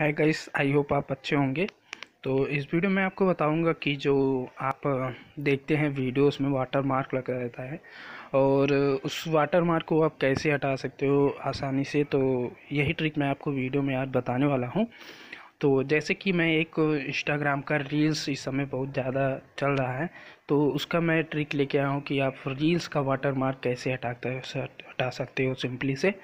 है guys I hope आप अच्छे होंगे। तो इस वीडियो में आपको बताऊँगा कि जो आप देखते हैं वीडियोस में वाटर मार्क लगा रहता है और उस वाटर मार्क को आप कैसे हटा सकते हो आसानी से तो यही ट्रिक मैं आपको वीडियो में आज बताने वाला हूँ। तो जैसे कि मैं एक इंस्टाग्राम का रील्स इस समय बहुत ज़्यादा चल रहा है तो उसका मैं ट्रिक लेके आया हूँ कि आप रील्स का वाटर मार्क कैसे हटाते हो हटा सकते हो सिंपली से।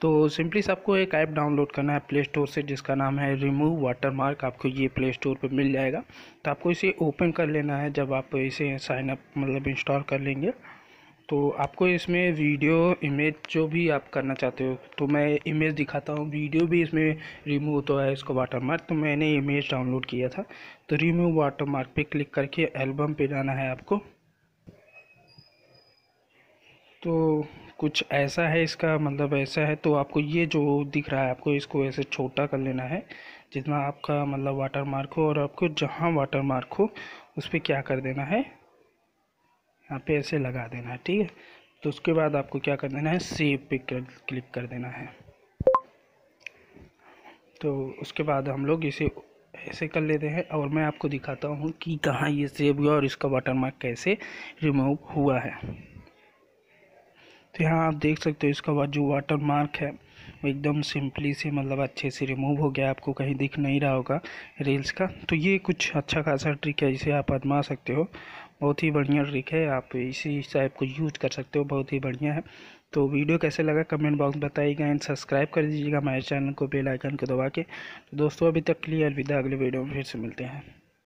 तो सिंपली आपको एक ऐप डाउनलोड करना है प्ले स्टोर से, जिसका नाम है रिमूव वाटर मार्क आपको ये प्ले स्टोर पर मिल जाएगा। तो आपको इसे ओपन कर लेना है जब आप इसे साइन अप मतलब इंस्टॉल कर लेंगे। तो आपको इसमें वीडियो इमेज जो भी आप करना चाहते हो तो मैं इमेज दिखाता हूँ। वीडियो भी इसमें रिमूव होता है इसको वाटर मार्क तो मैंने इमेज डाउनलोड किया था। तो रिमूव वाटर मार्क पे क्लिक करके एल्बम पे जाना है आपको। तो कुछ ऐसा है इसका? मतलब ऐसा है तो आपको ये जो दिख रहा है, आपको इसको ऐसे छोटा कर लेना है, जितना आपका मतलब वाटर मार्क हो और आपको जहाँ वाटर मार्क हो, उस पर क्या कर देना है? यहाँ पे ऐसे लगा देना है, ठीक है? तो उसके बाद आपको क्या कर देना है? सेव पे क्लिक कर देना है। तो उसके बाद हम लोग इसे ऐसे कर लेते हैं और मैं आपको दिखाता हूँ कि कहाँ ये सेव हुआ और इसका वाटर मार्क कैसे रिमूव हुआ है। तो यहाँ आप देख सकते हो इसका जो वाटर मार्क है, वो एकदम सिंपली से मतलब अच्छे से रिमूव हो गया आपको कहीं दिख नहीं रहा होगा रील्स का। तो ये कुछ अच्छा खासा ट्रिक है इसे आप आजमा सकते हो। बहुत ही बढ़िया ट्रिक है। आप इसी ऐप को यूज़ कर सकते हो। बहुत ही बढ़िया है। तो वीडियो कैसे लगा कमेंट बॉक्स बताइएगा एंड सब्सक्राइब कर दीजिएगा हमारे चैनल को बेल आइकन को दबा के। तो दोस्तों, अभी तक क्लियर विदा अगले वीडियो में फिर से मिलते हैं।